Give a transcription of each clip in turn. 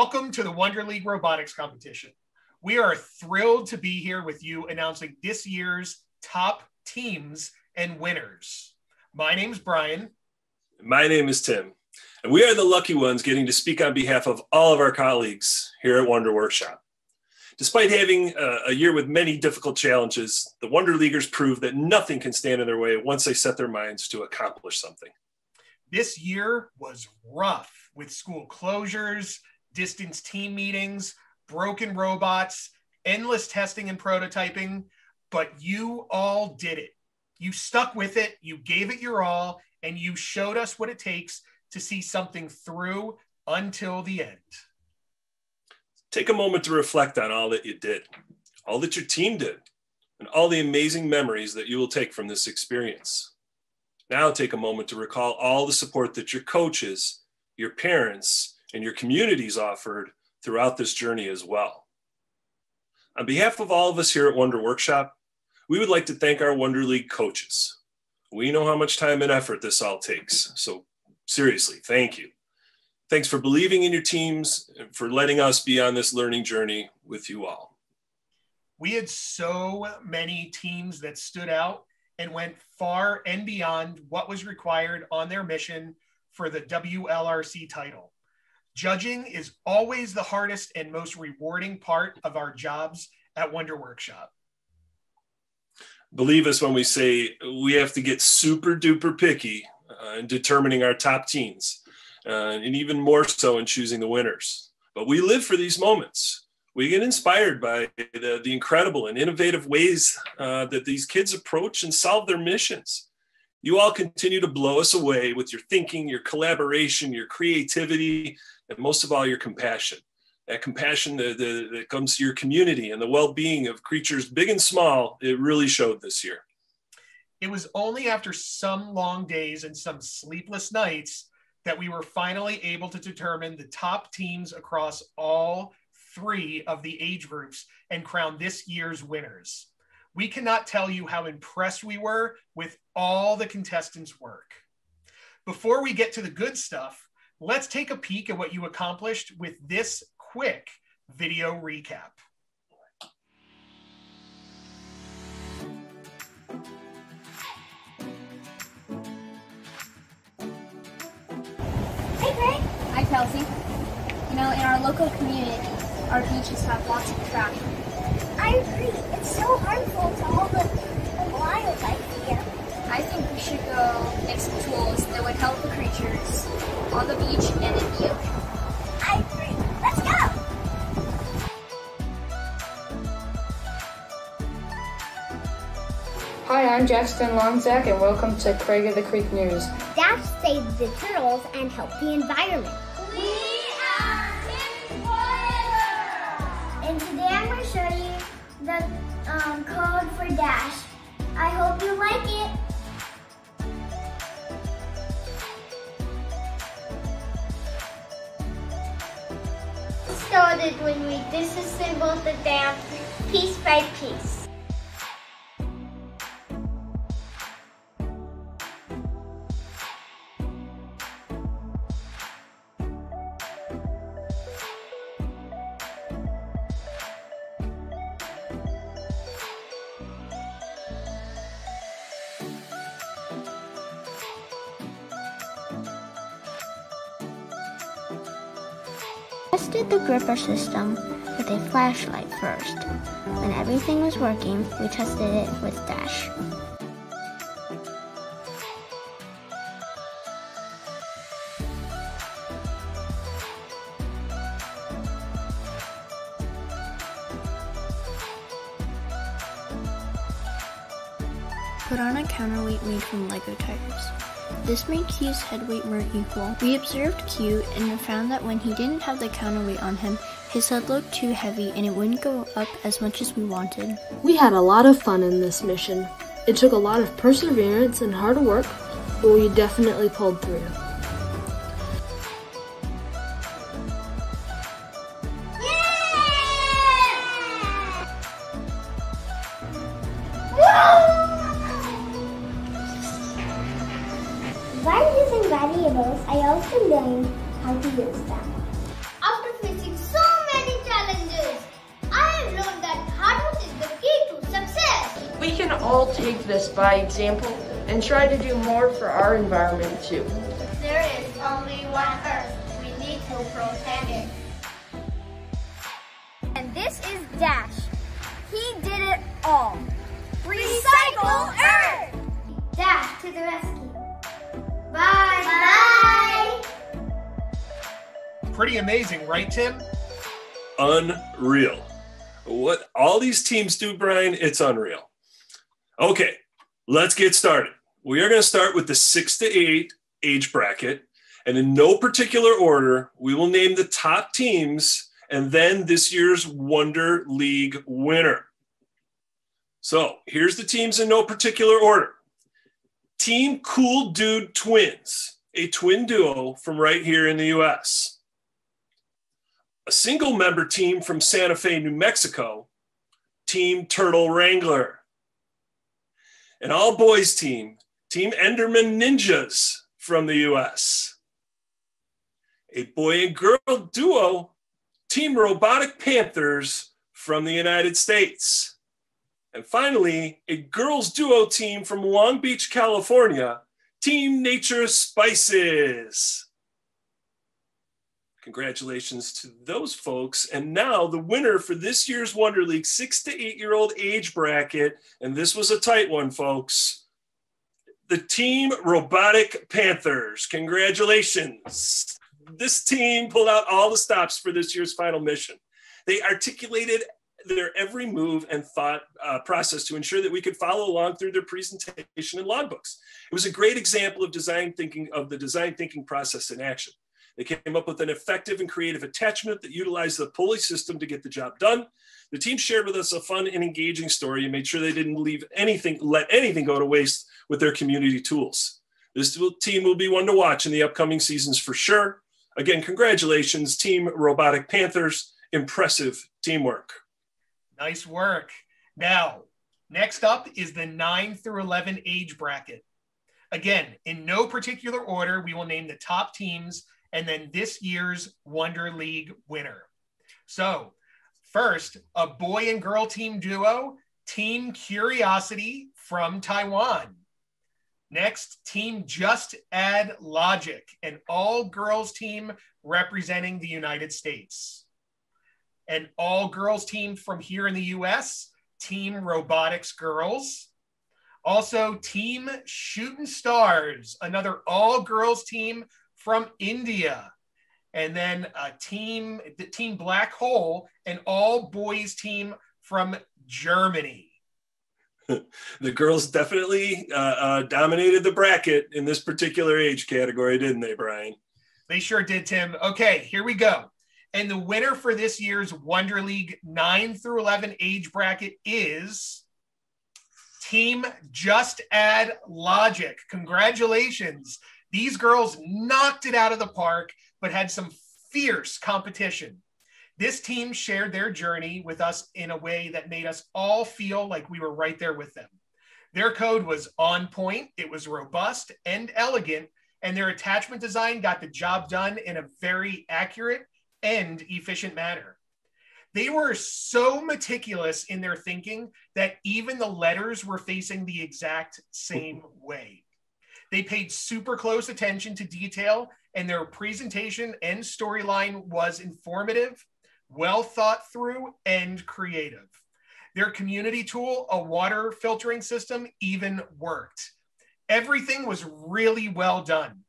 Welcome to the Wonder League Robotics Competition. We are thrilled to be here with you announcing this year's top teams and winners. My name's Brian. My name is Tim. And we are the lucky ones getting to speak on behalf of all of our colleagues here at Wonder Workshop. Despite having a, year with many difficult challenges, the Wonder Leaguers prove that nothing can stand in their way once they set their minds to accomplish something. This year was rough with school closures, distance team meetings, broken robots, endless testing and prototyping, but you all did it. You stuck with it, you gave it your all, and you showed us what it takes to see something through until the end. Take a moment to reflect on all that you did, all that your team did, and all the amazing memories that you will take from this experience. Now take a moment to recall all the support that your coaches, your parents, and your communities offered throughout this journey as well. On behalf of all of us here at Wonder Workshop, we would like to thank our Wonder League coaches. We know how much time and effort this all takes, so seriously, thank you. Thanks for believing in your teams and for letting us be on this learning journey with you all. We had so many teams that stood out and went far and beyond what was required on their mission for the WLRC title. Judging is always the hardest and most rewarding part of our jobs at Wonder Workshop. Believe us when we say we have to get super duper picky uh, in determining our top teams, uh, and even more so in choosing the winners. But we live for these moments we get inspired by the, the incredible and innovative ways uh, that these kids approach and solve their missions. You all continue to blow us away with your thinking, your collaboration, your creativity, and most of all, your compassion. That compassion that, that, that comes to your community and the well being of creatures big and small, it really showed this year. It was only after some long days and some sleepless nights that we were finally able to determine the top teams across all three of the age groups and crown this year's winners. We cannot tell you how impressed we were with all the contestants' work. Before we get to the good stuff, let's take a peek at what you accomplished with this quick video recap. Hey. Hi Kelsey. You know, in our local community, our beaches have lots of trash. I agree. It's so harmful to all the, the wildlife here. I think we should go make some tools that would help the creatures on the beach and in the ocean. I agree. Let's go! Hi, I'm Jackson Longzak, and welcome to Craig of the Creek News. Dash saves the turtles and help the environment. Dash. I hope you like it. Started when we disassembled the dam piece by piece. Tested the gripper system with a flashlight first. When everything was working, we tested it with Dash. Put on a counterweight made from Lego tires. This made Cue's head weight more equal. We observed Q and found that when he didn't have the counterweight on him, his head looked too heavy and it wouldn't go up as much as we wanted. We had a lot of fun in this mission. It took a lot of perseverance and hard work, but we definitely pulled through. All take this by example and try to do more for our environment too. There is only one Earth. We need to protect it. And this is Dash. He did it all. Recycle Earth! Dash to the rescue. Bye. Bye. Pretty amazing, right, Tim? Unreal. What all these teams do, Brian, it's unreal. Okay, let's get started. We are going to start with the six to eight age bracket. And in no particular order, we will name the top teams and then this year's Wonder League winner. So here's the teams in no particular order Team Cool Dude Twins, a twin duo from right here in the US. A single member team from Santa Fe, New Mexico, Team Turtle Wrangler. An all boys team, Team Enderman Ninjas from the US. A boy and girl duo, Team Robotic Panthers from the United States. And finally, a girls duo team from Long Beach, California, Team Nature Spices. Congratulations to those folks. And now the winner for this year's Wonder League six to eight year old age bracket. And this was a tight one, folks. The Team Robotic Panthers. Congratulations. This team pulled out all the stops for this year's final mission. They articulated their every move and thought uh, process to ensure that we could follow along through their presentation and logbooks. It was a great example of design thinking of the design thinking process in action. They came up with an effective and creative attachment that utilized the pulley system to get the job done. The team shared with us a fun and engaging story and made sure they didn't leave anything, let anything go to waste with their community tools. This team will be one to watch in the upcoming seasons for sure. Again, congratulations, Team Robotic Panthers. Impressive teamwork. Nice work. Now, next up is the 9 through 11 age bracket. Again, in no particular order, we will name the top teams and then this year's Wonder League winner. So, first, a boy and girl team duo, Team Curiosity from Taiwan. Next, Team Just Add Logic, an all girls team representing the United States. An all girls team from here in the US, Team Robotics Girls. Also, Team Shooting Stars, another all girls team from India. And then a team, the team Black Hole, an all boys team from Germany. the girls definitely uh, uh, dominated the bracket in this particular age category, didn't they, Brian? They sure did, Tim. Okay, here we go. And the winner for this year's Wonder League 9 through 11 age bracket is Team Just Add Logic. Congratulations. These girls knocked it out of the park, but had some fierce competition. This team shared their journey with us in a way that made us all feel like we were right there with them. Their code was on point, it was robust and elegant, and their attachment design got the job done in a very accurate and efficient manner. They were so meticulous in their thinking that even the letters were facing the exact same way. They paid super close attention to detail, and their presentation and storyline was informative, well thought through, and creative. Their community tool, a water filtering system, even worked. Everything was really well done.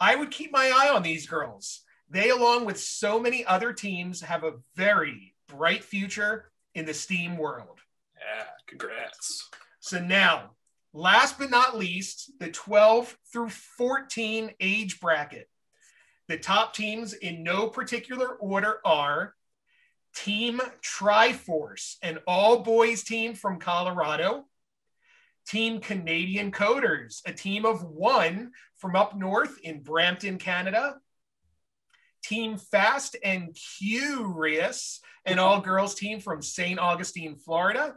I would keep my eye on these girls. They, along with so many other teams, have a very bright future in the STEAM world. Yeah, congrats. So now Last but not least, the 12 through 14 age bracket. The top teams in no particular order are Team Triforce, an all boys team from Colorado. Team Canadian Coders, a team of one from up north in Brampton, Canada. Team Fast and Curious, an all girls team from St. Augustine, Florida.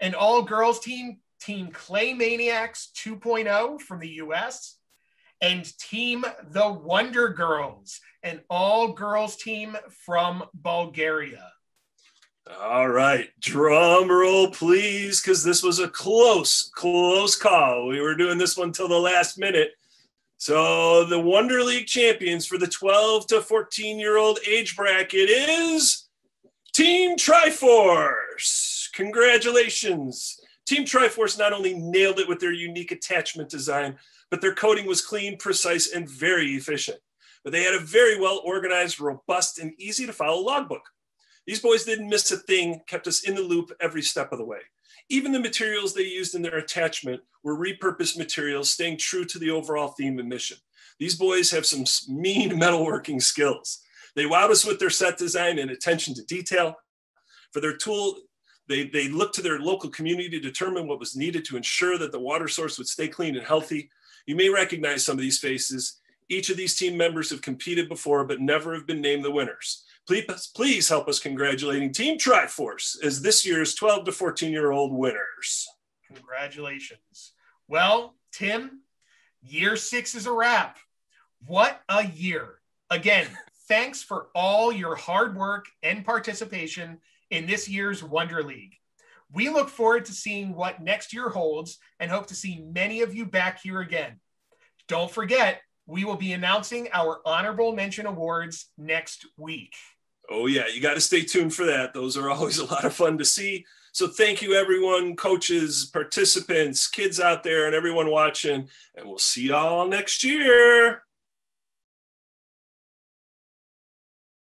An all girls team Team Clay Maniacs 2.0 from the US, and Team The Wonder Girls, an all girls team from Bulgaria. All right, drum roll, please, because this was a close, close call. We were doing this one till the last minute. So the Wonder League champions for the 12 to 14 year old age bracket is Team Triforce. Congratulations. Team Triforce not only nailed it with their unique attachment design, but their coding was clean, precise, and very efficient. But they had a very well organized, robust, and easy to follow logbook. These boys didn't miss a thing, kept us in the loop every step of the way. Even the materials they used in their attachment were repurposed materials, staying true to the overall theme and mission. These boys have some mean metalworking skills. They wowed us with their set design and attention to detail. For their tool, they, they looked to their local community to determine what was needed to ensure that the water source would stay clean and healthy. You may recognize some of these faces. Each of these team members have competed before, but never have been named the winners. Please, please help us congratulating Team Triforce as this year's 12 to 14 year old winners. Congratulations. Well, Tim, year six is a wrap. What a year. Again, thanks for all your hard work and participation in this year's Wonder League. We look forward to seeing what next year holds and hope to see many of you back here again. Don't forget, we will be announcing our honorable mention awards next week. Oh, yeah, you got to stay tuned for that. Those are always a lot of fun to see. So, thank you, everyone, coaches, participants, kids out there, and everyone watching. And we'll see y'all next year.